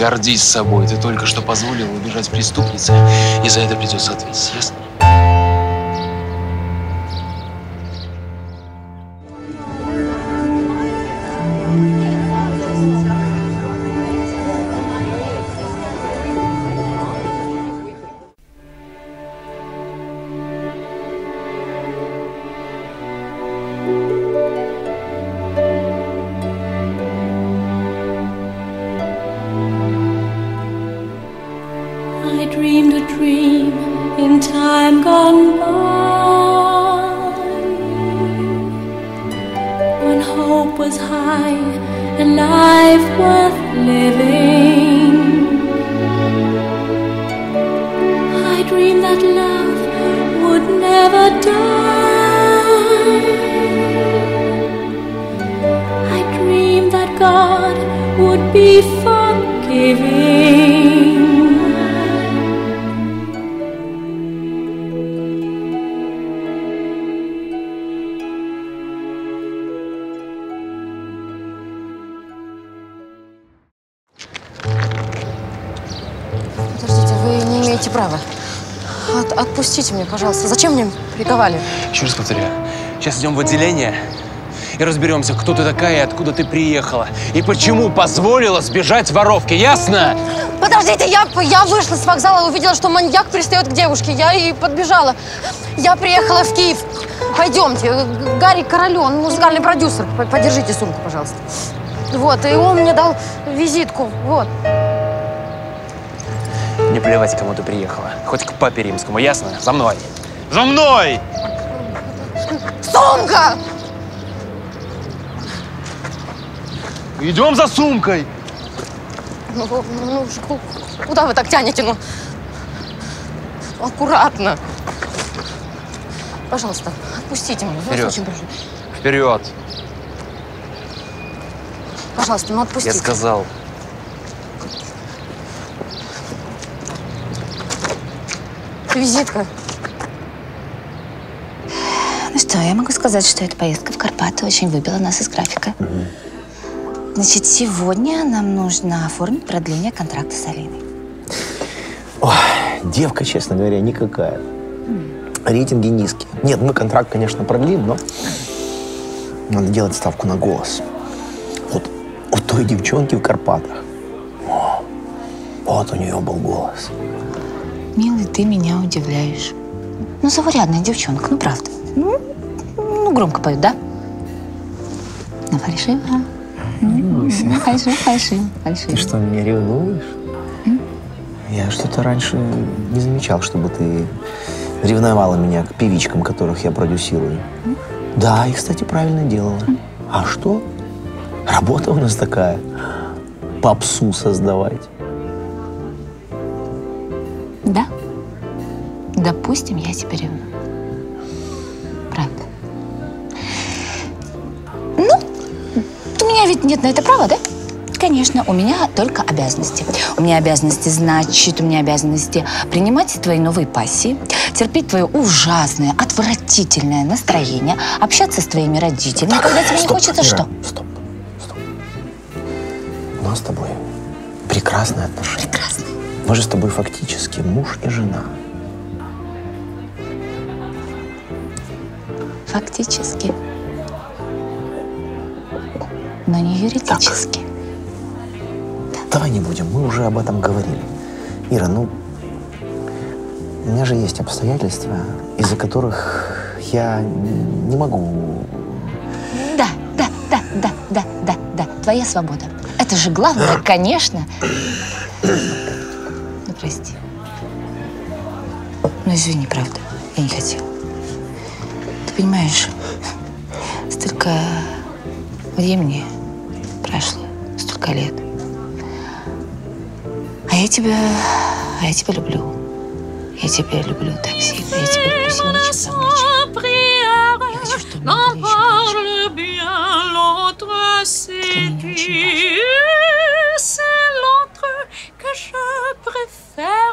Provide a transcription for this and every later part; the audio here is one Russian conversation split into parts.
Гордись собой. Ты только что позволил убежать преступнице, и за это придется ответить, ясно? Имеете права. От- отпустите меня, пожалуйста. Зачем мне приковали? Еще раз повторяю. Сейчас идем в отделение и разберемся, кто ты такая и откуда ты приехала. И почему позволила сбежать воровке, ясно? Подождите, я, я вышла с вокзала, увидела, что маньяк пристает к девушке. Я и подбежала. Я приехала в Киев. Пойдемте. Гарри Королю, он музыкальный продюсер. Подержите сумку, пожалуйста. Вот, и он мне дал визитку. Вот. Не плевать, кому ты приехала. Хоть к папе римскому, ясно? За мной. За мной! Сумка! Идем за сумкой. Ну, ну, ку- куда вы так тянете? Ну, аккуратно. Пожалуйста, отпустите меня. Вас Вперед. очень прошу. Вперед. Пожалуйста, ну отпустите. Я сказал. Визитка. Ну что, я могу сказать, что эта поездка в Карпаты очень выбила нас из графика. Значит, сегодня нам нужно оформить продление контракта с Алиной. Ой, девка, честно говоря, никакая. Рейтинги низкие. Нет, мы контракт, конечно, продлим, но надо делать ставку на голос. Вот у той девчонки в Карпатах. О, вот у нее был голос. Милый, ты меня удивляешь. Ну, заурядная девчонка, ну правда. Ну, ну громко поет, да? Ну, фальшиво. Ну, фальшиво, фальшиво, фальшиво. Ты что, меня ревнуешь? Я что-то раньше не замечал, чтобы ты ревновала меня к певичкам, которых я продюсирую. Да, и, кстати, правильно делала. А что? Работа у нас такая. Попсу создавать. Допустим, я тебя ревную. Правда. Ну, у меня ведь нет на это права, да? Конечно, у меня только обязанности. У меня обязанности, значит, у меня обязанности принимать твои новые пассии, терпеть твое ужасное, отвратительное настроение, общаться с твоими родителями, когда тебе не стоп, хочется Ира, что? Стоп, стоп. У нас с тобой прекрасные отношения. Прекрасно. Мы же с тобой фактически муж и жена. Фактически. Но не юридически. Давай не будем, мы уже об этом говорили. Ира, ну, у меня же есть обстоятельства, из-за которых я не могу... Да, да, да, да, да, да, да. Твоя свобода. Это же главное, конечно. Ну, прости. Ну, извини, правда. Я не хотела. Ты понимаешь, столько времени прошло, столько лет. А я тебя, а я тебя люблю. Я тебя люблю так сильно. Я тебя люблю сильнее, чем сам Я хочу, чтобы мы были еще ближе. C'est l'autre que je préfère.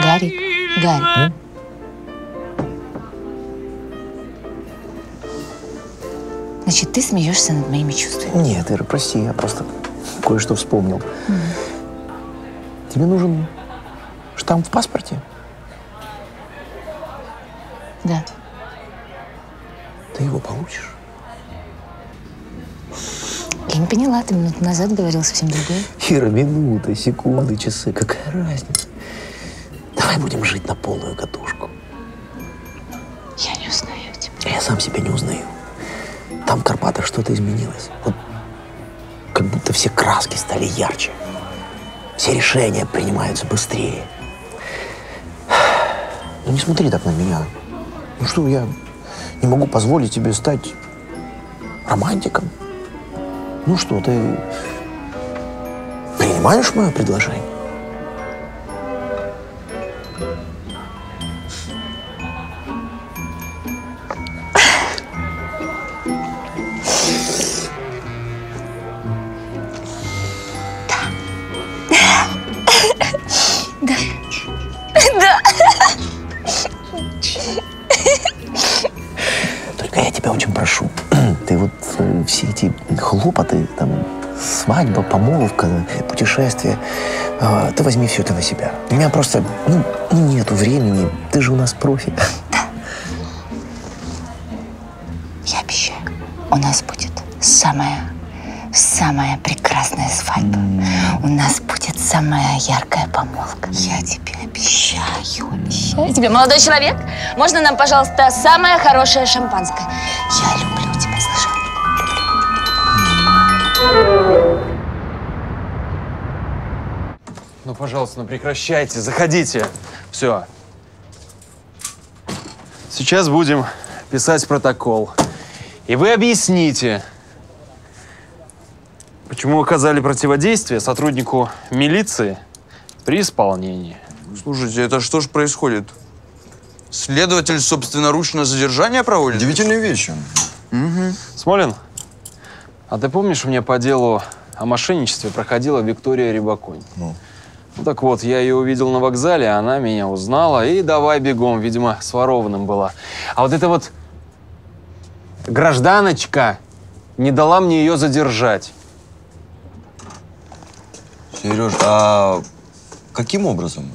Гарри. Гарри, Значит, ты смеешься над моими чувствами. Нет, Ира, прости, я просто кое-что вспомнил. Тебе нужен штамп в паспорте? Да. Ты его получишь. Я не поняла, ты минуту назад говорил совсем другое. Ира, минуты, секунды, часы, какая разница? Давай будем жить на полную катушку. Я не узнаю тебя. Я сам себя не узнаю. Там в Карпатах что-то изменилось. Вот как будто все краски стали ярче. Все решения принимаются быстрее. Ну не смотри так на меня. Ну что, я не могу позволить тебе стать романтиком? Ну что, ты принимаешь мое предложение? Хлопоты, там, свадьба, помолвка, путешествия, э, ты возьми все это на себя. У меня просто, ну, ну, нету времени, ты же у нас профи. Я обещаю, у нас будет самая, самая прекрасная свадьба. У нас будет самая яркая помолвка. Я тебе обещаю, обещаю тебе. Молодой человек, можно нам, пожалуйста, самое хорошее шампанское? Я люблю Ну, пожалуйста, ну прекращайте, заходите. Все. Сейчас будем писать протокол. И вы объясните, почему оказали противодействие сотруднику милиции при исполнении. Слушайте, это что ж происходит? Следователь собственноручно задержание проводит? Удивительные вещи. Смолин, а ты помнишь, у меня по делу о мошенничестве проходила Виктория Рябаконь? Ну. Ну, так вот, я ее увидел на вокзале, она меня узнала, и давай бегом, видимо, с ворованным была. А вот эта вот гражданочка не дала мне ее задержать. Сереж, а каким образом?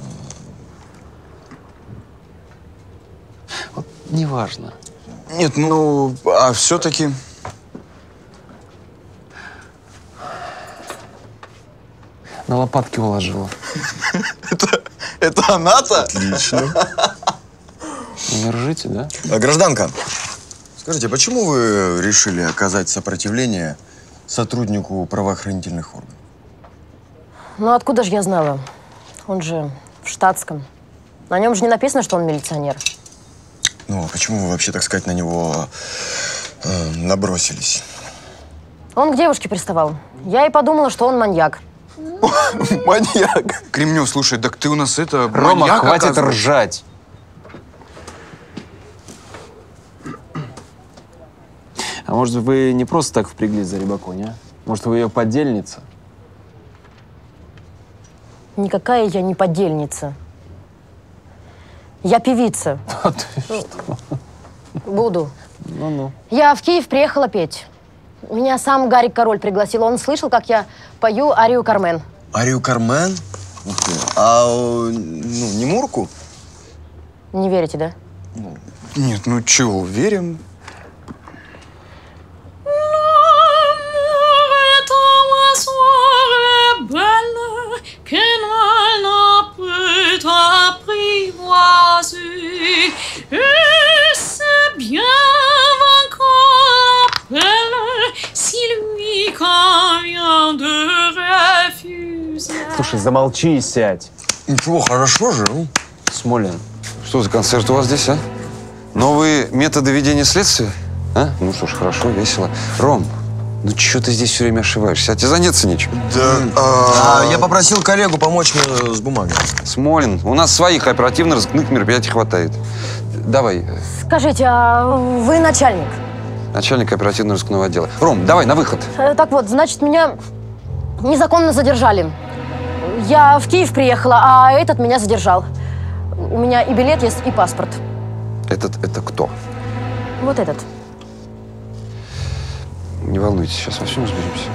Неважно. Нет, ну, а все-таки... На лопатки уложила. Это, это она-то? Отлично. Не ржите, да? А, гражданка, скажите, почему вы решили оказать сопротивление сотруднику правоохранительных органов? Ну откуда же я знала? Он же в штатском. На нем же не написано, что он милиционер. Ну, а почему вы вообще, так сказать, на него э, набросились? Он к девушке приставал. Я и подумала, что он маньяк. Маньяк. Кремнев, слушай, так ты у нас это... Рома, маньяк, хватит оказывается. ржать. А может, вы не просто так впряглись за Рябаконь, а? Может, вы ее подельница? Никакая я не подельница. Я певица. Вот. Буду. Ну-ну. Я в Киев приехала петь. Меня сам Гарик Король пригласил. Он слышал, как я пою арию Кармен. Арию Кармен? А, ну, не Мурку? Не верите, да? Нет, ну чего, верим. Слушай, замолчи и сядь. Ничего, хорошо же. ну. Смолин, Что за концерт у вас здесь, а? Новые методы ведения следствия? А? Ну что ж, хорошо, весело. Ром, ну что ты здесь все время ошибаешься? А тебе заняться нечем. Да, а, я попросил коллегу помочь мне с бумагой. Смолин, у нас своих оперативно-розыскных мероприятий хватает. Давай, э, Скажите, а вы начальник? начальник оперативно-розыскного отдела. Ром, давай, на выход. Э, Так вот, значит, меня незаконно задержали. Я в Киев приехала, а этот меня задержал. У меня и билет есть, и паспорт. Этот, это кто? Вот этот. Не волнуйтесь, сейчас во всем разберемся.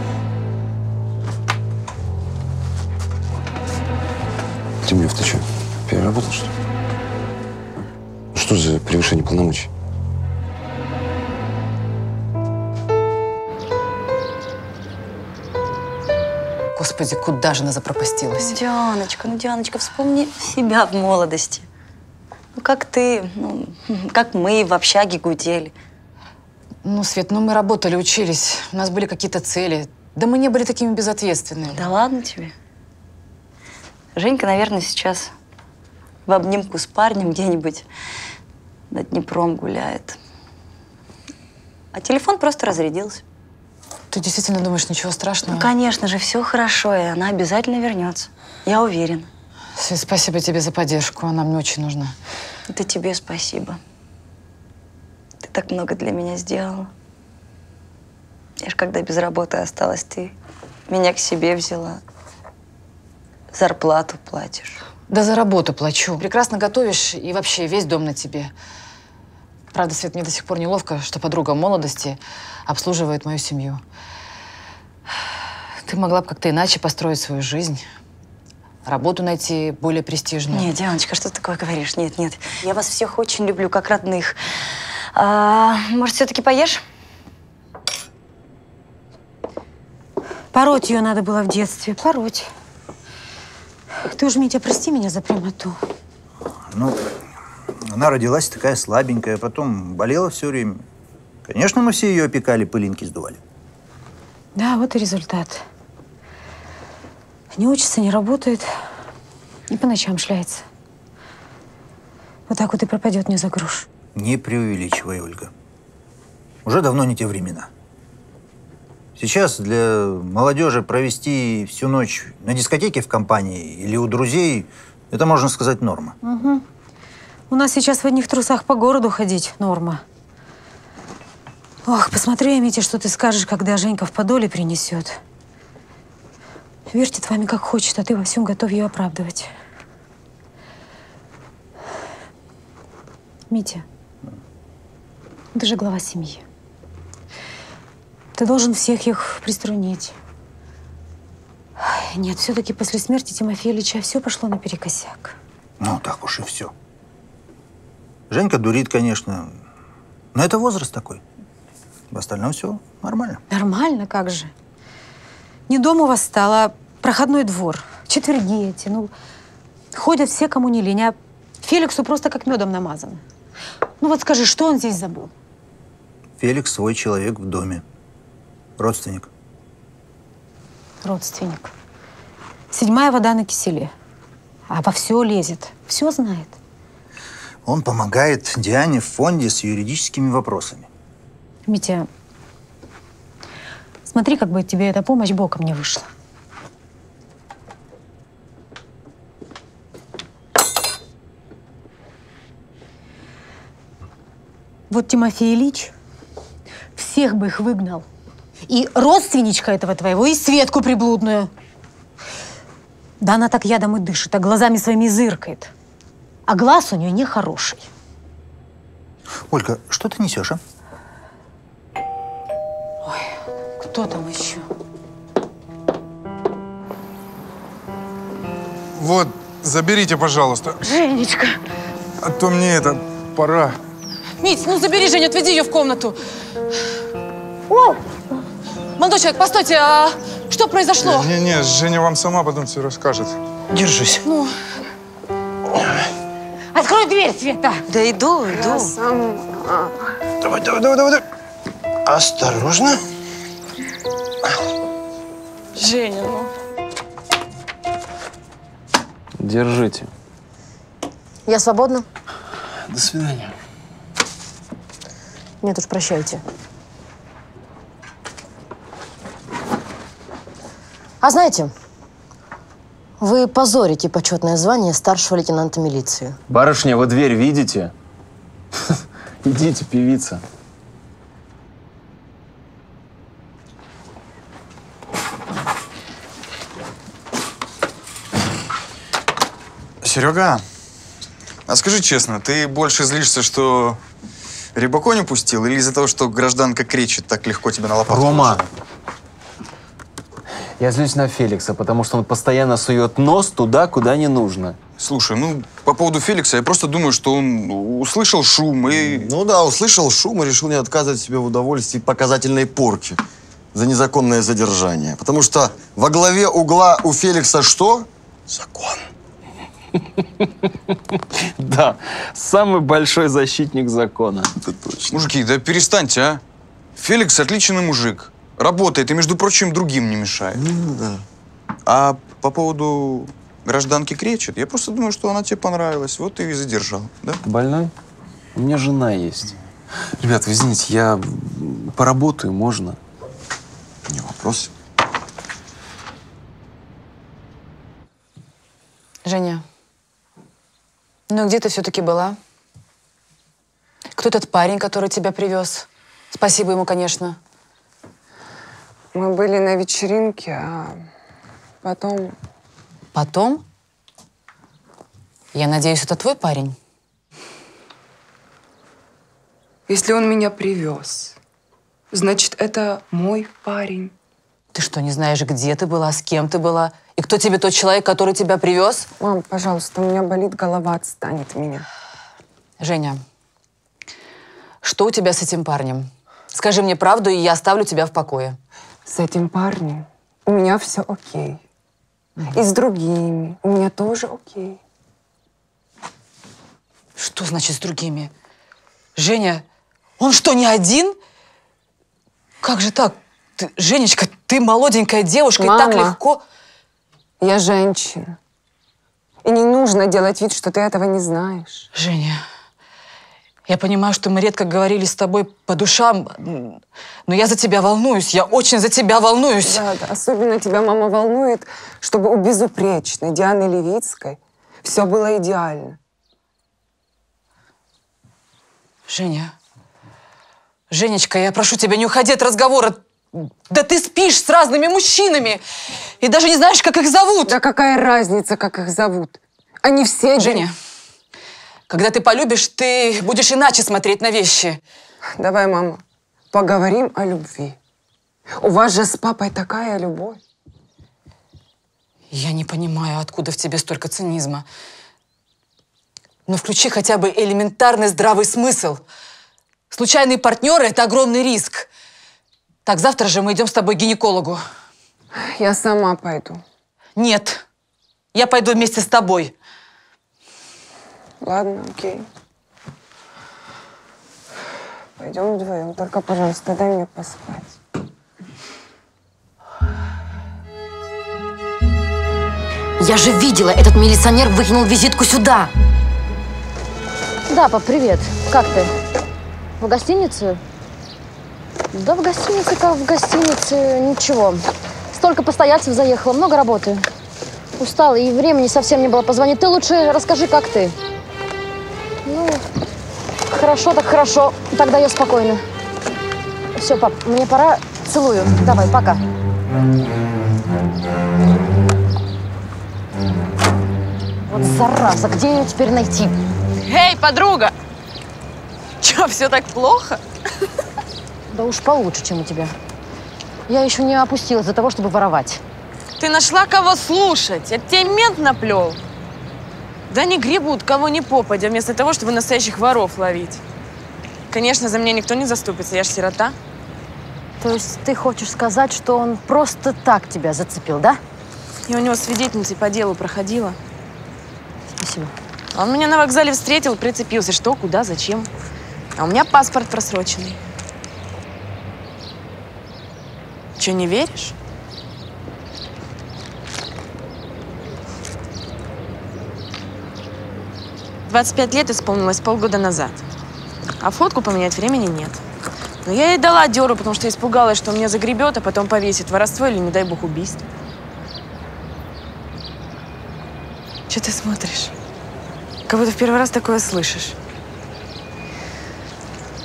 Тимнев, ты что, переработал, что ли? Что за превышение полномочий? Господи, куда же она запропастилась? Дианочка, ну, Дианочка, вспомни себя в молодости. Ну, как ты, ну, как мы в общаге гудели. Ну, Свет, ну мы работали, учились, у нас были какие-то цели. Да мы не были такими безответственными. Да ладно тебе. Женька, наверное, сейчас в обнимку с парнем где-нибудь над Днепром гуляет. А телефон просто разрядился. Ты действительно думаешь, ничего страшного? Ну, конечно же, все хорошо, и она обязательно вернется. Я уверена. Свет, спасибо тебе за поддержку, она мне очень нужна. Это тебе спасибо. Ты так много для меня сделала. Я ж когда без работы осталась, ты меня к себе взяла. Зарплату платишь. Да за работу плачу. Прекрасно готовишь, и вообще весь дом на тебе. Правда, Свет, мне до сих пор неловко, что подруга молодости обслуживает мою семью. Ты могла бы как-то иначе построить свою жизнь. Работу найти более престижную. Нет, Дианочка, что ты такое говоришь? Нет, нет. Я вас всех очень люблю, как родных. А, может, все-таки поешь? Пороть ее надо было в детстве. Пороть. Ты уж, Митя, прости меня за прямоту. Ну, она родилась такая слабенькая, потом болела все время. Конечно, мы все ее опекали, пылинки сдували. Да, вот и результат. Не учится, не работает. И по ночам шляется. Вот так вот и пропадет не за грош. Не преувеличивай, Ольга. Уже давно не те времена. Сейчас для молодежи провести всю ночь на дискотеке в компании или у друзей – это, можно сказать, норма. Угу. У нас сейчас в одних трусах по городу ходить – норма. Ох, посмотри, Митя, что ты скажешь, когда Женька в подоле принесет. Вертит вами как хочет, а ты во всем готов ее оправдывать. Митя, ты же глава семьи. Ты должен всех их приструнить. Нет, все-таки после смерти Тимофея Ильича все пошло наперекосяк. Ну, так уж и все. Женька дурит, конечно. Но это возраст такой. В остальном все нормально. Нормально, как же. Не дом у вас стал, а проходной двор. Четверги эти, ну, ходят все, кому не лень, а Феликсу просто как медом намазано. Ну вот скажи, что он здесь забыл? Феликс свой человек в доме. Родственник. Родственник. Седьмая вода на киселе. А во все лезет, все знает. Он помогает Диане в фонде с юридическими вопросами. Митя, смотри, как бы тебе эта помощь боком не вышла. Вот Тимофей Ильич всех бы их выгнал. И родственничка этого твоего, и Светку приблудную. Да она так ядом и дышит, а глазами своими зыркает. А глаз у нее нехороший. Ольга, что ты несешь, а? Кто там еще? Вот, заберите, пожалуйста. Женечка. А то мне это пора. Мить, ну забери Женю, отведи ее в комнату. О! Молодой человек, постойте, а что произошло? Не-не, Женя вам сама потом все расскажет. Держись. Ну, Открой дверь, Света. Да иду, иду. Давай, давай, давай, давай. Осторожно. Женя, ну. Держите. Я свободна? До свидания. Нет уж, прощайте. А знаете, вы позорите почетное звание старшего лейтенанта милиции. Барышня, вы дверь видите? Идите, певица. Серега, а скажи честно, ты больше злишься, что Рябако не пустил? Или из-за того, что гражданка кричит, так легко тебя на лопатку Рома! Я злюсь на Феликса, потому что он постоянно сует нос туда, куда не нужно. Слушай, ну, по поводу Феликса, я просто думаю, что он услышал шум и... Ну да, услышал шум и решил не отказывать себе в удовольствии показательной порки за незаконное задержание. Потому что во главе угла у Феликса что? Закон. Да, самый большой защитник закона. Это точно. Мужики, да перестаньте, а. Феликс отличный мужик. Работает и, между прочим, другим не мешает. Ну да. А по поводу гражданки кречет, я просто думаю, что она тебе понравилась. Вот ты и задержал, да? Больной? У меня жена есть. Ребят, вы извините, я поработаю, можно? Не вопрос. Женя, ну где ты все-таки была? Кто этот парень, который тебя привез? Спасибо ему, конечно. Мы были на вечеринке, а потом... Потом? Я надеюсь, это твой парень? Если он меня привез, значит, это мой парень. Ты что, не знаешь, где ты была, с кем ты была? И кто тебе тот человек, который тебя привез? Мам, пожалуйста, у меня болит голова, отстань от меня. Женя, что у тебя с этим парнем? Скажи мне правду, и я оставлю тебя в покое. С этим парнем у меня все окей. И с другими у меня тоже окей. Что значит с другими? Женя, он что, не один? Как же так? Ты, Женечка, ты молоденькая девушка, и так Мама. легко... Я женщина. И не нужно делать вид, что ты этого не знаешь. Женя, я понимаю, что мы редко говорили с тобой по душам, но я за тебя волнуюсь, я очень за тебя волнуюсь. Да, да, особенно тебя мама волнует, чтобы у безупречной Дианы Левицкой все было идеально. Женя, Женечка, я прошу тебя, не уходи от разговора. Да ты спишь с разными мужчинами и даже не знаешь, как их зовут. Да какая разница, как их зовут? Они все... Женя, когда ты полюбишь, ты будешь иначе смотреть на вещи. Давай, мама, поговорим о любви. У вас же с папой такая любовь. Я не понимаю, откуда в тебе столько цинизма. Но включи хотя бы элементарный здравый смысл. Случайные партнеры – это огромный риск. Так, завтра же мы идем с тобой к гинекологу. Я сама пойду. Нет, я пойду вместе с тобой. Ладно, окей. Пойдем вдвоем. Только, пожалуйста, дай мне поспать. Я же видела, этот милиционер выкинул визитку сюда. Да, пап, привет. Как ты? В гостинице? Да, в гостинице, как в гостинице, ничего. Столько постояльцев заехало, много работы. Устала, и времени совсем не было позвонить. Ты лучше расскажи, как ты. Хорошо, так хорошо. Тогда я спокойно. Все, пап, мне пора. Целую. Давай, пока. Вот зараза, где ее теперь найти? Эй, подруга! Че, все так плохо? Да уж получше, чем у тебя. Я еще не опустилась за того, чтобы воровать. Ты нашла кого слушать? Это тебе мент наплел. Да не гребут, кого не попадя, вместо того, чтобы настоящих воров ловить. Конечно, за меня никто не заступится, я ж сирота. То есть ты хочешь сказать, что он просто так тебя зацепил, да? Я у него свидетельницей по делу проходила. Спасибо. Он меня на вокзале встретил, прицепился. Что, куда, зачем? А у меня паспорт просроченный. Че, не веришь? Двадцать пять лет исполнилось полгода назад. А фотку поменять времени нет. Но я ей дала дёру, потому что испугалась, что он меня загребет, а потом повесит воровство или, не дай бог, убийство. Че ты смотришь? Как будто в первый раз такое слышишь.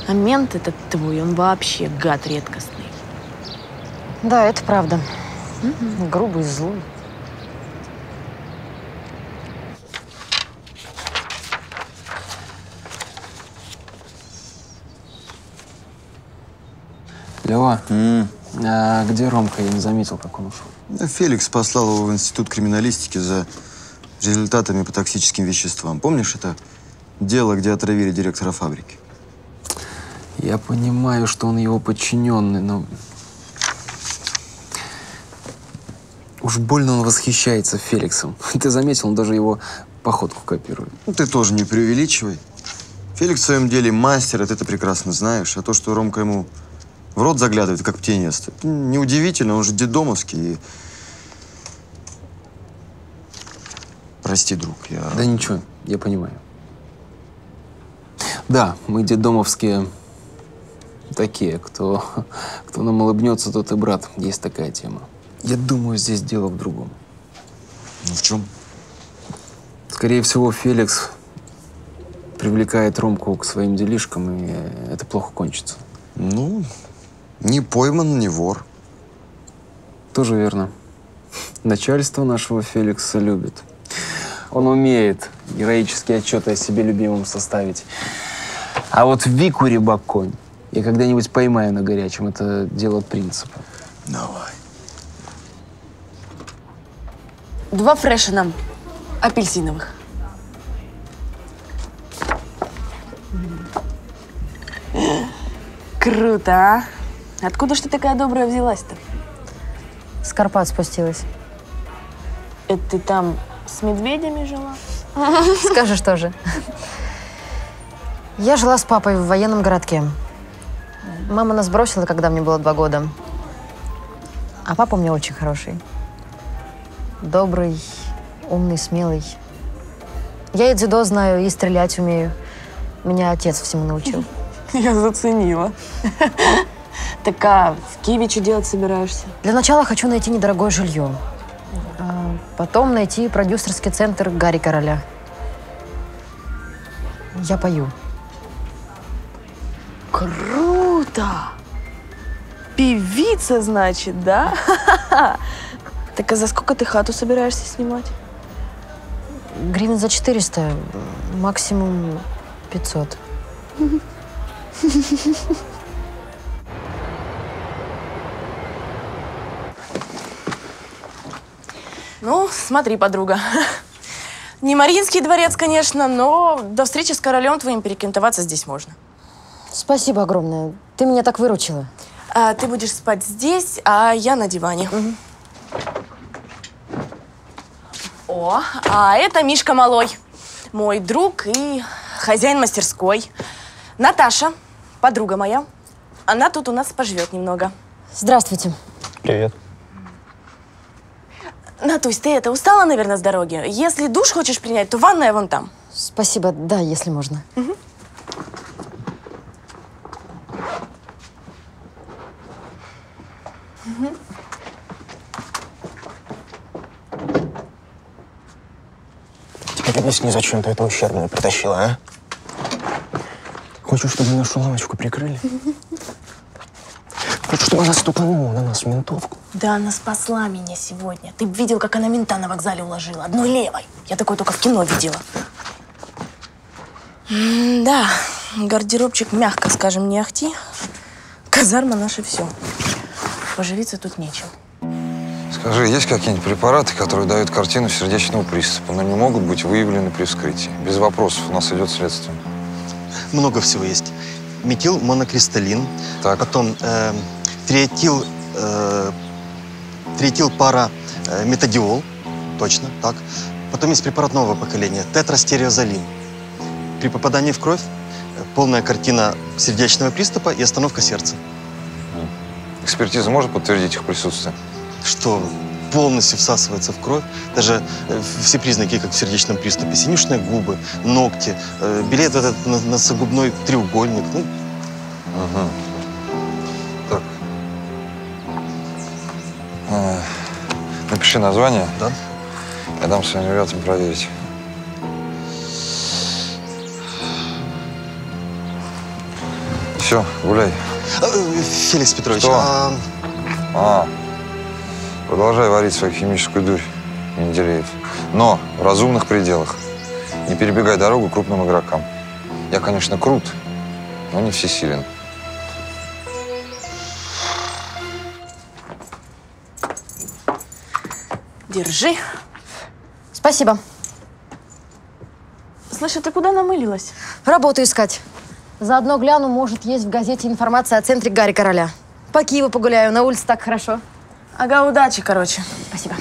А мент этот твой, он вообще гад редкостный. Да, это правда. Грубый, злой. Лева, а где Ромка? Я не заметил, как он ушел. Феликс послал его в институт криминалистики за результатами по токсическим веществам. Помнишь, это дело, где отравили директора фабрики? Я понимаю, что он его подчиненный, но... Уж больно он восхищается Феликсом. Ты заметил, он даже его походку копирует. Ну, ты тоже не преувеличивай. Феликс в своем деле мастер, и ты это прекрасно знаешь. А то, что Ромка ему в рот заглядывает, как птенец, неудивительно, он же дедомовский. Прости, друг, я... Да ничего, я понимаю. Да, мы дедомовские такие, кто, кто нам улыбнется, тот и брат. Есть такая тема. Я думаю, здесь дело в другом. Ну, в чем? Скорее всего, Феликс привлекает Ромку к своим делишкам, и это плохо кончится. Ну, не пойман, не вор. Тоже верно. Начальство нашего Феликса любит. Он умеет героические отчеты о себе любимом составить. А вот Вику Рябаконь я когда-нибудь поймаю на горячем. Это дело принципа. Давай. Два фреша нам. Апельсиновых. Круто, а? Откуда ж ты такая добрая взялась-то? С Карпат спустилась. Это ты там с медведями жила? Скажешь тоже. Я жила с папой в военном городке. Мама нас бросила, когда мне было два года. А папа у меня очень хороший. Добрый, умный, смелый. Я и дзюдо знаю, и стрелять умею. Меня отец всему научил. Я заценила. Так а в Киеве что делать собираешься? Для начала хочу найти недорогое жилье. А потом найти продюсерский центр Гарри Короля. Я пою. Круто! Певица, значит, да? Так а за сколько ты хату собираешься снимать? Гривен за 400, максимум 500. Ну, смотри, подруга. Не Мариинский дворец, конечно, но до встречи с королем твоим перекантоваться здесь можно. Спасибо огромное. Ты меня так выручила. А, ты будешь спать здесь, а я на диване. О, а это Мишка Малой. Мой друг и хозяин мастерской. Наташа, подруга моя. Она тут у нас поживет немного. Здравствуйте. Привет. Натусь, ты это устала, наверное, с дороги? Если душ хочешь принять, то ванная вон там. Спасибо, да, если можно. Теперь объясни, зачем ты это ущербное притащила, а? Хочешь, чтобы нашу лавочку прикрыли? Хочешь, чтобы она ступанула на нас в ментовку? Да она спасла меня сегодня. Ты б видел, как она мента на вокзале уложила. Одной левой. Я такое только в кино видела. М, Да, гардеробчик, мягко скажем, не ахти. Казарма наше все. Поживиться тут нечем. Скажи, есть какие-нибудь препараты, которые дают картину сердечного приступа, но не могут быть выявлены при вскрытии? Без вопросов, у нас идет следствие. Много всего есть. Метил монокристаллин, потом э, триэтил, э, триэтил пара э, метадиол, точно, так. Потом есть препарат нового поколения, тетрастереозолин. При попадании в кровь э, полная картина сердечного приступа и остановка сердца. Экспертиза может подтвердить их присутствие? Что полностью всасывается в кровь, даже э, все признаки, как в сердечном приступе, синюшные губы, ногти, белеет этот носогубной треугольник, ну, Ага. Напиши название. Да. Я дам своим ребятам проверить. Все, гуляй. э, Феликс Петрович, Что? а А, продолжай варить свою химическую дурь, Менделеев. Но в разумных пределах. Не перебегай дорогу крупным игрокам. Я, конечно, крут, но не всесилен. Держи. Спасибо. Слушай, ты куда намылилась? Работу искать. Заодно гляну, может, есть в газете информация о центре Гарри Короля. По Киеву погуляю, на улице так хорошо. Ага, удачи, короче. Спасибо.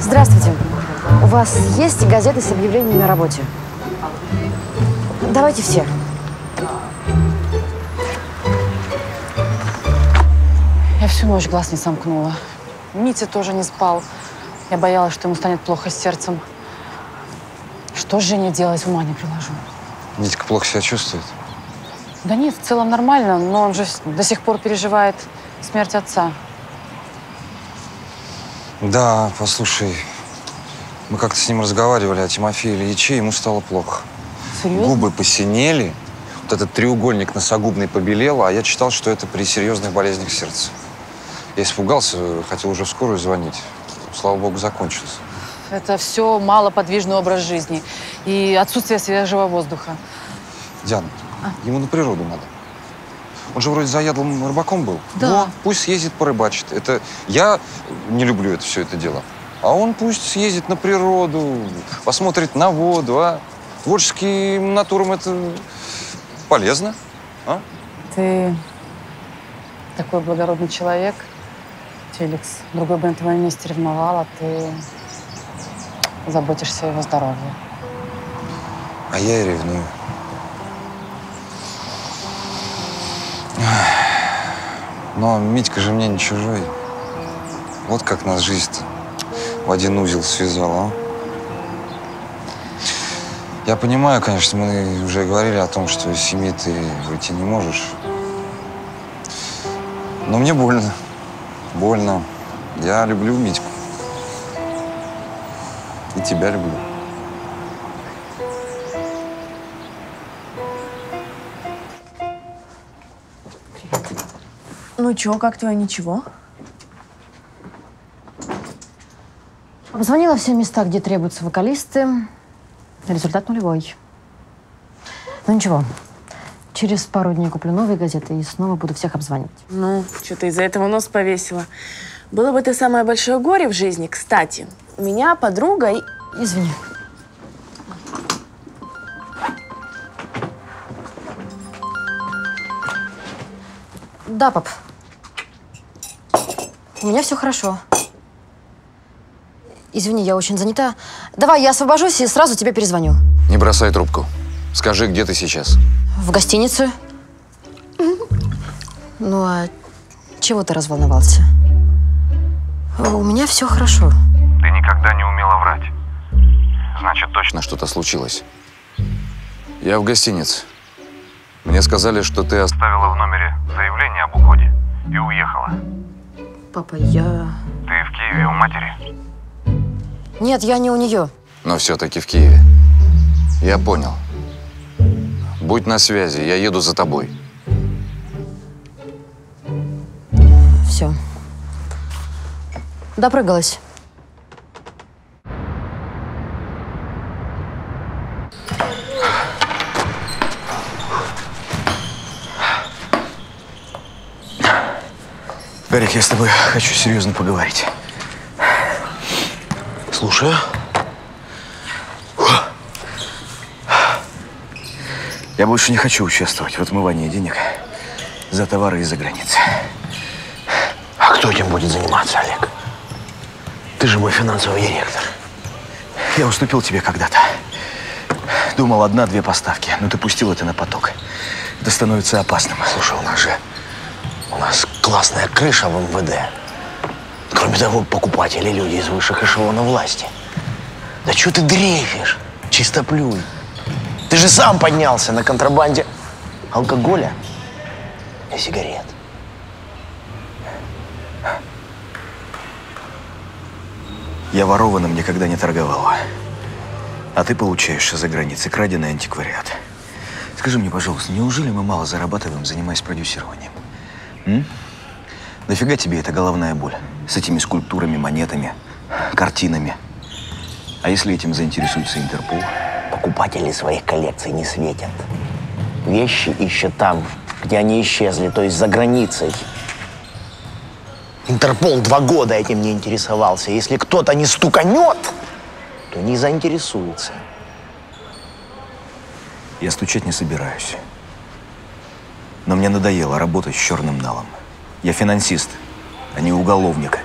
Здравствуйте. У вас есть газеты с объявлениями о работе? Давайте все. Я всю ночь глаз не сомкнула. Митя тоже не спал. Я боялась, что ему станет плохо с сердцем. Что с Женей делать, ума не приложу. Митька плохо себя чувствует. Да нет, в целом нормально, но он же до сих пор переживает смерть отца. Да, послушай, мы как-то с ним разговаривали о Тимофее Ильиче, ему стало плохо. Серьезно? Губы посинели, вот этот треугольник носогубный побелел, а я читал, что это при серьезных болезнях сердца. Я испугался, хотел уже в скорую звонить. Слава богу, закончилось. Это все малоподвижный образ жизни и отсутствие свежего воздуха. Диана, ему на природу надо. Он же вроде заядлым рыбаком был. Да. Вот, пусть съездит порыбачит. Это я не люблю это все это дело. А он пусть съездит на природу, посмотрит на воду, а? Творческим натурам это полезно, а? Ты такой благородный человек, Феликс. Другой бы на твоем месте ревновал, а ты заботишься о его здоровье. А я и ревную. Но Митька же мне не чужой. Вот как нас жизнь в один узел связала, а? Я понимаю, конечно, мы уже говорили о том, что из семьи ты выйти не можешь. Но мне больно. Больно. Я люблю Митьку. И тебя люблю. Ну чё, как твое ничего? Обзвонила все места, где требуются вокалисты. Результат нулевой. Ну ничего, через пару дней куплю новые газеты и снова буду всех обзванивать. Ну, что ты из-за этого нос повесила. Было бы это самое большое горе в жизни. Кстати, у меня подруга... и- Извини. Да, пап. У меня все хорошо. Извини, я очень занята. Давай, я освобожусь и сразу тебе перезвоню. Не бросай трубку. Скажи, где ты сейчас? В гостинице. Ну а чего ты разволновался? У меня все хорошо. Ты никогда не умела врать. Значит, точно что-то случилось. Я в гостинице. Мне сказали, что ты оставила в номере заявление об уходе и уехала. Папа, я... Ты в Киеве у матери? Нет, я не у нее. Но все-таки в Киеве. Я понял. Будь на связи, я еду за тобой. Все. Допрыгалась. Гарик, я с тобой хочу серьезно поговорить. Слушаю. Я больше не хочу участвовать в отмывании денег за товары из-за границы. А кто этим будет заниматься, Олег? Ты же мой финансовый директор. Я уступил тебе когда-то. Думал, одна-две поставки, но ты пустил это на поток. Это становится опасным. Слушай, у нас же у нас классная крыша в МВД. Кроме того, покупатели люди из высших эшелонов власти. Да что ты дрейфишь? Чистоплюй. Ты же сам поднялся на контрабанде алкоголя и сигарет. Я ворованным никогда не торговал. А ты получаешь за границей краденый антиквариат. Скажи мне, пожалуйста, неужели мы мало зарабатываем, занимаясь продюсированием? М? Нафига тебе эта головная боль? С этими скульптурами, монетами, картинами? А если этим заинтересуется Интерпол? покупатели своих коллекций не светят. Вещи ищут там, где они исчезли, то есть за границей. Интерпол два года этим не интересовался. Если кто-то не стуканет, то не заинтересуется. Я стучать не собираюсь. Но мне надоело работать с черным налом. Я финансист, а не уголовник.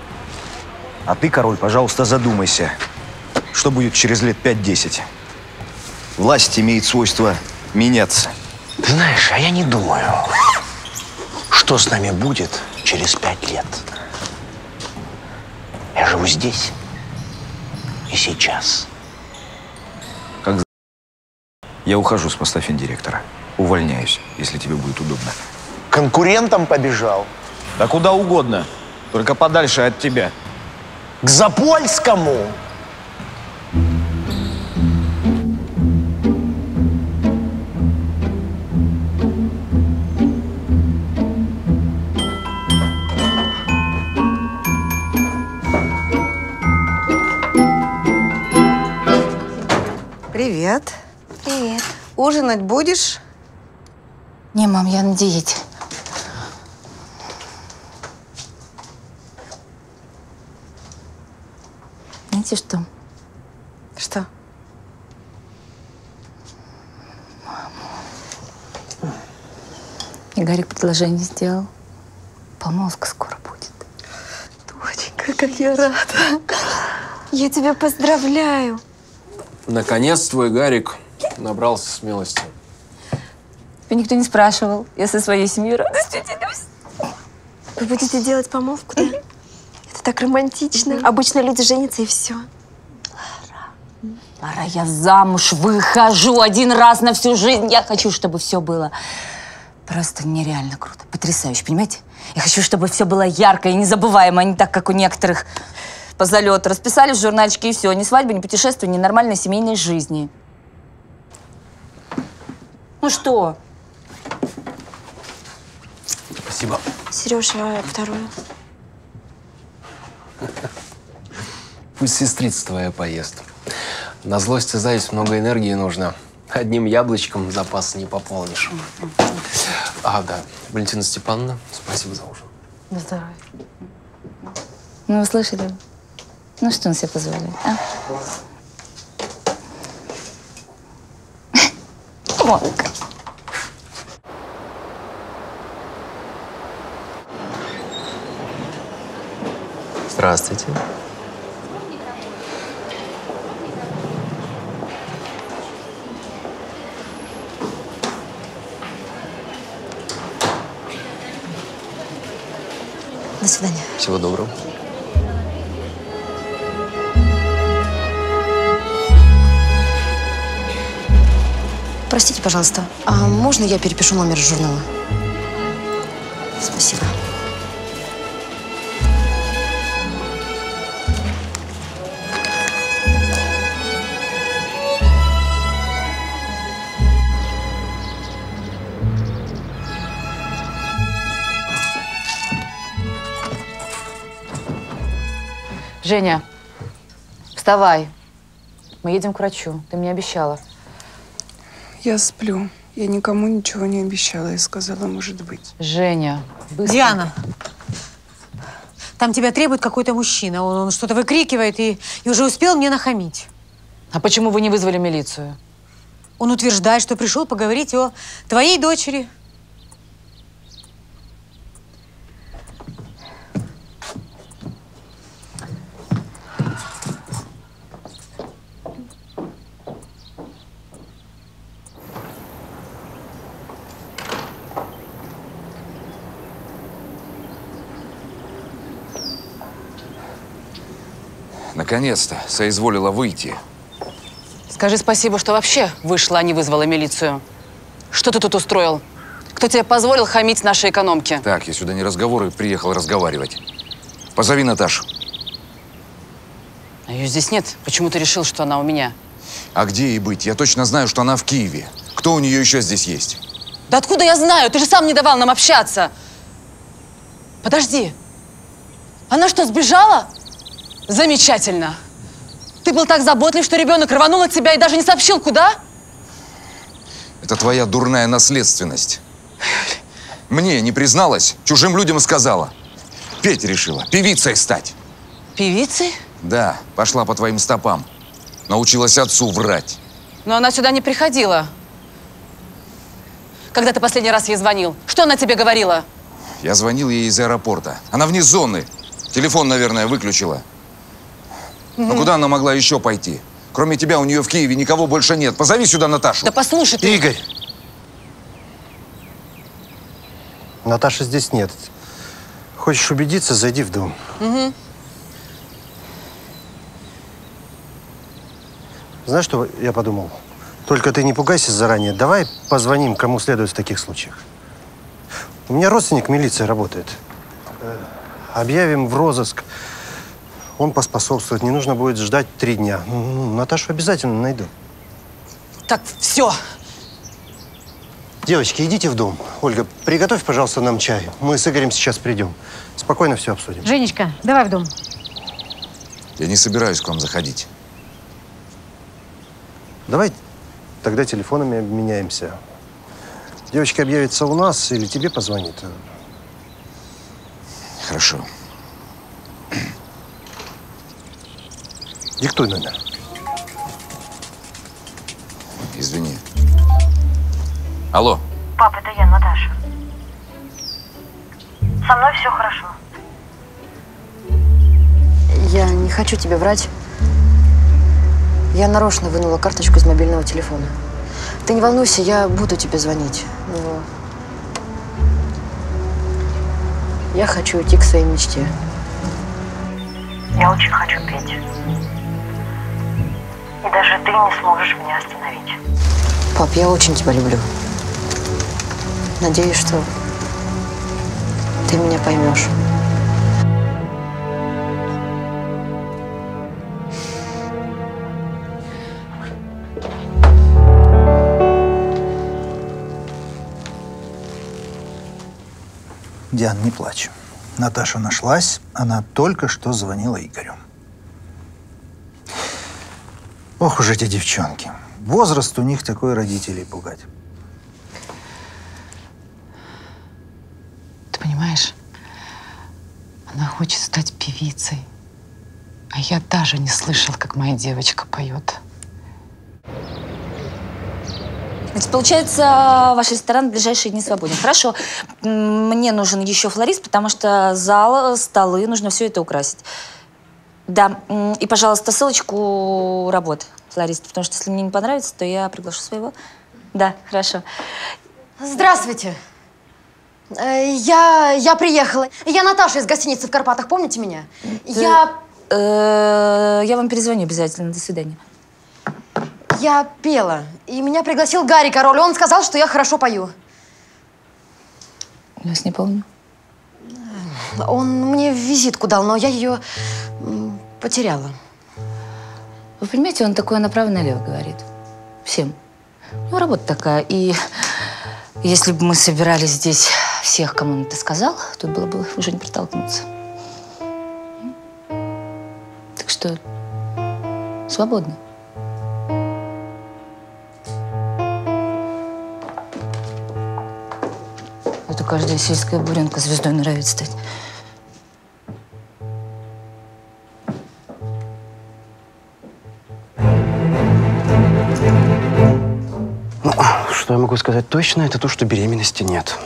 А ты, король, пожалуйста, задумайся, что будет через лет 5-10. Власть имеет свойство меняться. Ты знаешь, а я не думаю, что с нами будет через пять лет. Я живу здесь и сейчас. Как Я ухожу с поста финдиректора. Увольняюсь, если тебе будет удобно. Конкурентом побежал. Да куда угодно, только подальше от тебя. К Запольскому. Привет. Привет. Ужинать будешь? Не, мам, я на диете. Знаете что? Что? Гарик предложение сделал. Помолвка скоро будет. Доченька, как я рада. Я тебя поздравляю. Наконец твой Гарик набрался смелости. Тебя никто не спрашивал. Я со своей семьей радостью делюсь. Вы будете делать помолвку, да? Так романтично. Обычно люди женятся и все. Лара, я замуж выхожу один раз на всю жизнь. Я хочу, чтобы все было просто нереально круто, потрясающе, понимаете? Я хочу, чтобы все было ярко и незабываемо, а не так, как у некоторых по залету. Расписали в журнальчике и все. Ни свадьбы, ни путешествия, ни нормальной семейной жизни. Ну что? Спасибо. Сереж, а вторую? Пусть сестрица твоя поест. На злости заяц много энергии нужно. Одним яблочком запас не пополнишь. А, да. Валентина Степановна, спасибо за ужин. На здоровье. Ну, вы слышали? Ну, что он себе позволяет, а? Вот. Здравствуйте. До свидания. Всего доброго. Простите, пожалуйста, а можно я перепишу номер журнала? Спасибо. Женя, вставай. Мы едем к врачу. Ты мне обещала. Я сплю. Я никому ничего не обещала. Я сказала, может быть. Женя, быстро. Диана, там тебя требует какой-то мужчина. Он, он что-то выкрикивает и, и уже успел мне нахамить. А почему вы не вызвали милицию? Он утверждает, что пришел поговорить о твоей дочери. Наконец-то соизволила выйти. Скажи спасибо, что вообще вышла, а не вызвала милицию. Что ты тут устроил? Кто тебе позволил хамить нашей экономке? Так, я сюда не разговоры, приехал разговаривать. Позови Наташу. А ее здесь нет. Почему ты решил, что она у меня? А где ей быть? Я точно знаю, что она в Киеве. Кто у нее еще здесь есть? Да откуда я знаю? Ты же сам не давал нам общаться. Подожди. Она что, сбежала? Замечательно. Ты был так заботлив, что ребенок рванул от тебя и даже не сообщил, куда? Это твоя дурная наследственность. Мне не призналась, чужим людям сказала. Петь решила, певицей стать. Певицей? Да, пошла по твоим стопам. Научилась отцу врать. Но она сюда не приходила. Когда ты последний раз ей звонил? Что она тебе говорила? Я звонил ей из аэропорта. Она вне зоны. Телефон, наверное, выключила. Но Мгм. куда она могла еще пойти? Кроме тебя у нее в Киеве никого больше нет. Позови сюда Наташу. Да послушай ты. Игорь! Наташи здесь нет. Хочешь убедиться, зайди в дом. Мгм. Знаешь, что я подумал? Только ты не пугайся заранее. Давай позвоним, кому следует в таких случаях. У меня родственник в милиции работает. Э, Объявим в розыск. Он поспособствует. Не нужно будет ждать три дня. Ну, Наташу обязательно найду. Так, все. Девочки, идите в дом. Ольга, приготовь, пожалуйста, нам чай. Мы с Игорем сейчас придем. Спокойно все обсудим. Женечка, давай в дом. Я не собираюсь к вам заходить. Давай тогда телефонами обменяемся. Девочка объявится у нас или тебе позвонит. Хорошо. Диктуй номер. Извини. Алло. Пап, это я, Наташа. Со мной все хорошо. Я не хочу тебе врать. Я нарочно вынула карточку из мобильного телефона. Ты не волнуйся, я буду тебе звонить. Но я хочу идти к своей мечте. Я очень хочу петь. И даже ты не сможешь меня остановить. Пап, я очень тебя люблю. Надеюсь, что ты меня поймешь. Диан, не плачь. Наташа нашлась, она только что звонила Игорю. Ох уж эти девчонки. Возраст у них такой родителей пугать. Ты понимаешь, она хочет стать певицей. А я даже не слышал, как моя девочка поет. Значит, получается, ваш ресторан в ближайшие дни свободен. Хорошо. Мне нужен еще флорист, потому что зал, столы, нужно все это украсить. Да, и, пожалуйста, ссылочку работы флориста, потому что если мне не понравится, то я приглашу своего. Да, хорошо. Здравствуйте. Э, Я, я приехала. Я Наташа из гостиницы в Карпатах, помните меня? Я, Э, Я вам перезвоню обязательно. До свидания. я пела, и меня пригласил Гарри Король. Он сказал, что я хорошо пою. Я вас не помню. Он мне визитку дал, но я ее м, потеряла. Вы понимаете, он такое направо-налево говорит. Всем. Ну, работа такая. И если бы мы собирали здесь всех, кому он это сказал, тут было бы уже не протолкнуться. Так что свободно. Это каждая сельская буренка звездой норовит стать. Могу сказать точно, это то, что беременности нет.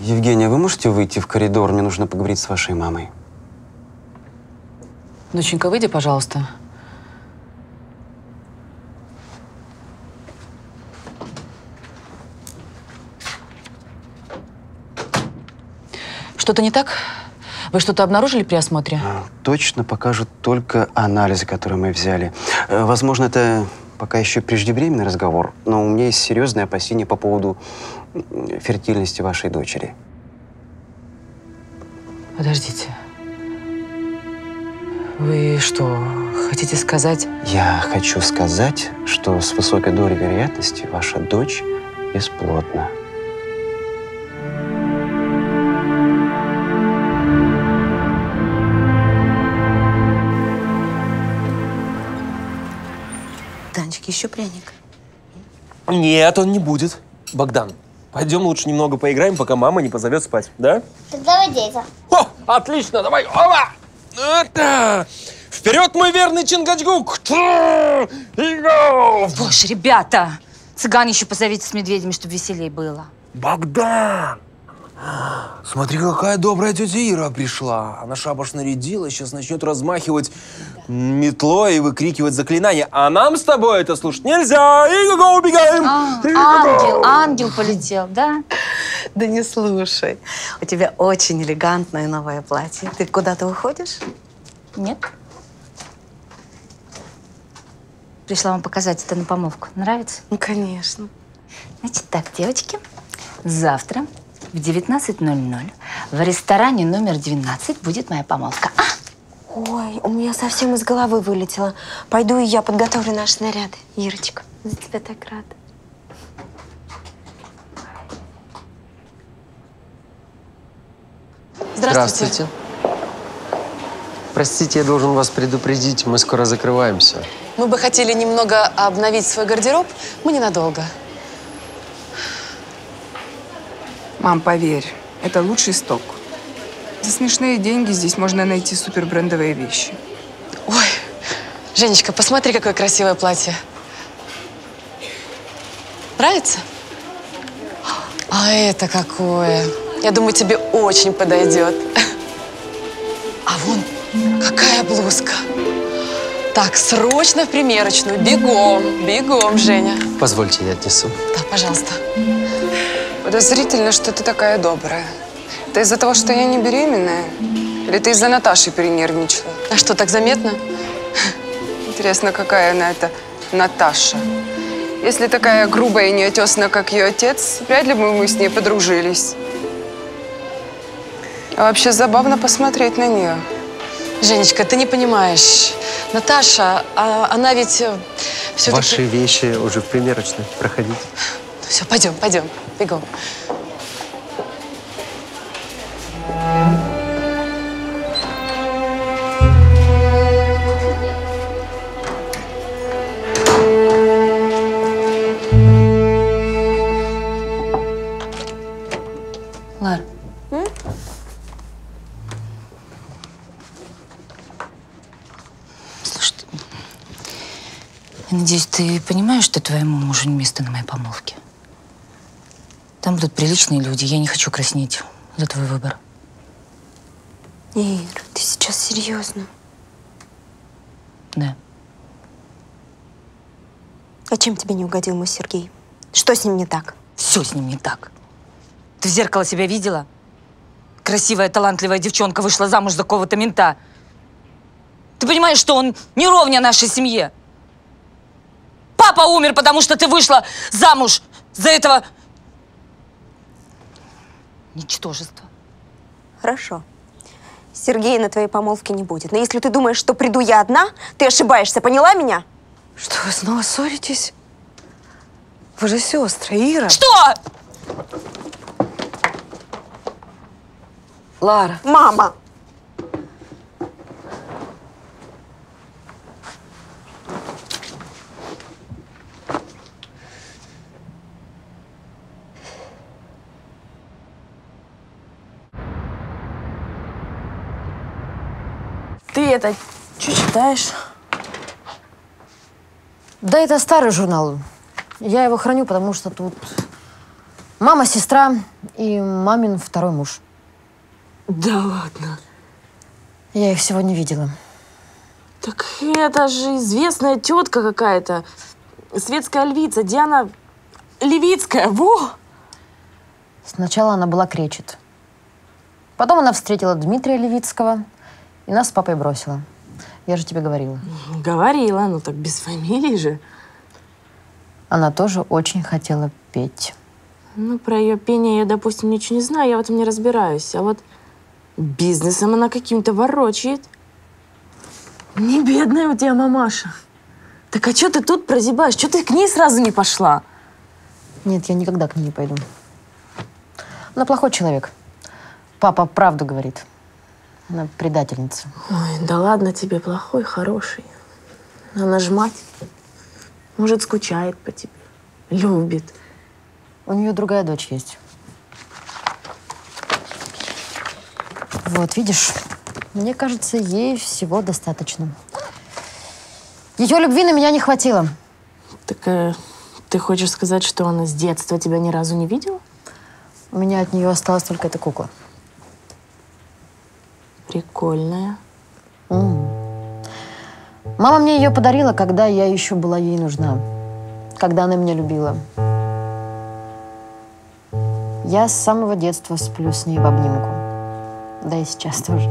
Евгения, вы можете выйти в коридор? Мне нужно поговорить с вашей мамой. Доченька, выйди, пожалуйста. Что-то не так? Вы что-то обнаружили при осмотре? Точно покажут только анализы, которые мы взяли. Э, Возможно, это пока еще преждевременный разговор, но у меня есть серьезные опасения по поводу фертильности вашей дочери. Подождите. Вы что, хотите сказать? Я хочу сказать, что с высокой долей вероятности ваша дочь бесплодна. Еще пряник. Нет, он не будет. Богдан, пойдем лучше немного поиграем, пока мама не позовет спать, да? Тогда водейся. О, отлично, давай, опа! Это! Вперед, мой верный Чингачгук! Боже, ребята! Цыган еще позовите с медведями, чтобы веселее было. Богдан! Смотри, какая добрая тетя Ира пришла. Она шабаш нарядила, сейчас начнет размахивать метлой и выкрикивать заклинания. А нам с тобой это слушать нельзя. И убегаем. А, И-го-го. ангел, ангел полетел, да? Да не слушай. У тебя очень элегантное новое платье. Ты куда-то уходишь? Нет. Пришла вам показать это на помолвку. Нравится? Ну, конечно. Значит так, девочки, завтра в 19.00 в ресторане номер 12 будет моя помолвка. А, Ой, у меня совсем из головы вылетело. Пойду и я подготовлю наши наряды. Ирочка, за тебя так рада. Здравствуйте. Простите, я должен вас предупредить, мы скоро закрываемся. Мы бы хотели немного обновить свой гардероб. Мы ненадолго. Мам, поверь, это лучший сток. За смешные деньги здесь можно найти супербрендовые вещи. Женечка, посмотри, какое красивое платье. Нравится? А это какое? Я думаю, тебе очень подойдет. А вон какая блузка. Так, срочно в примерочную. Бегом, бегом, Женя. Позвольте, я отнесу. Да, пожалуйста. Подозрительно, что ты такая добрая. Это из-за того, что я не беременная? Или ты из-за Наташи перенервничала? А что, так заметно? Интересно, какая она это Наташа? Если такая грубая и неотесная, как ее отец, вряд ли бы мы с ней подружились. А вообще забавно посмотреть на нее. Женечка, ты не понимаешь. Наташа, а, она ведь все Ваши вещи уже в примерочной. Проходите. Все, пойдем, пойдем, бегом. Лар. Слушай, ты- я надеюсь, ты понимаешь, что твоему мужу не место на моей помолвке? Там будут приличные люди, я не хочу краснеть за твой выбор. Ир, ты сейчас серьезно? Да. А чем тебе не угодил мой Сергей? Что с ним не так? Все с ним не так. Ты в зеркало себя видела? Красивая, талантливая девчонка вышла замуж за кого-то мента. Ты понимаешь, что он не ровня нашей семье? Папа умер, потому что ты вышла замуж за этого ничтожества. Хорошо. Сергея на твоей помолвке не будет. Но если ты думаешь, что приду я одна, ты ошибаешься. Поняла меня? Что, вы снова ссоритесь? Вы же сестры, Ира. Что? Лара. Мама. Это что читаешь? Да, это старый журнал. Я его храню, потому что тут мама, сестра и мамин второй муж. Да ладно. Я их сегодня видела. Так это же известная тетка какая-то. Светская львица. Диана Левицкая. Во! Сначала она была кречет. Потом она встретила Дмитрия Левицкого и нас с папой бросила. Я же тебе говорила. Говорила, ну так без фамилии же. Она тоже очень хотела петь. Ну, про ее пение я, допустим, ничего не знаю, я в этом не разбираюсь. А вот бизнесом она каким-то ворочает. Не бедная у тебя мамаша. Так а что ты тут прозябаешь? Что ты к ней сразу не пошла? Нет, я никогда к ней не пойду. Она плохой человек. Папа правду говорит. Она предательница. Ой, да ладно тебе, плохой, хороший. Она ж мать. Может, скучает по тебе. Любит. У нее другая дочь есть. Вот, видишь, мне кажется, ей всего достаточно. Ее любви на меня не хватило. Так э, ты хочешь сказать, что она с детства тебя ни разу не видела? У меня от нее осталась только эта кукла. Прикольная. М. Мама мне ее подарила, когда я еще была ей нужна. Когда она меня любила. Я с самого детства сплю с ней в обнимку. Да и сейчас тоже.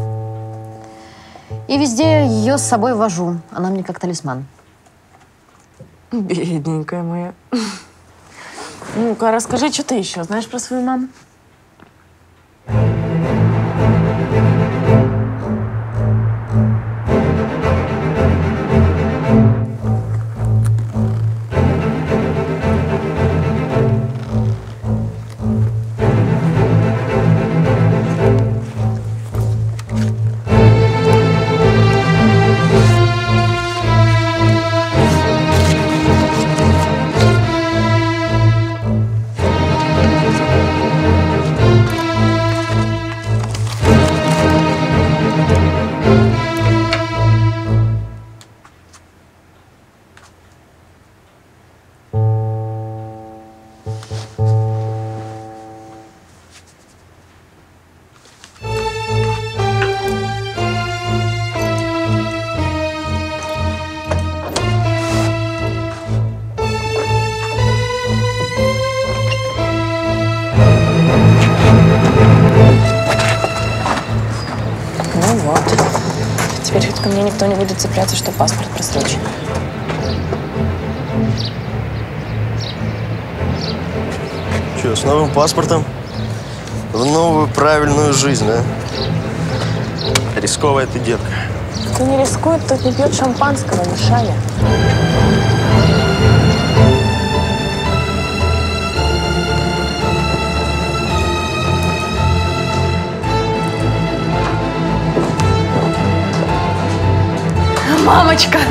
И везде ее с собой вожу. Она мне как талисман. Бедненькая моя. Ну-ка, расскажи, что ты еще знаешь про свою маму? Никто не будет цепляться, что паспорт просрочен. Че, с новым паспортом? В новую правильную жизнь, да? Рисковая ты детка. Кто не рискует, тот не пьет шампанского, Мишаня. Мамочка,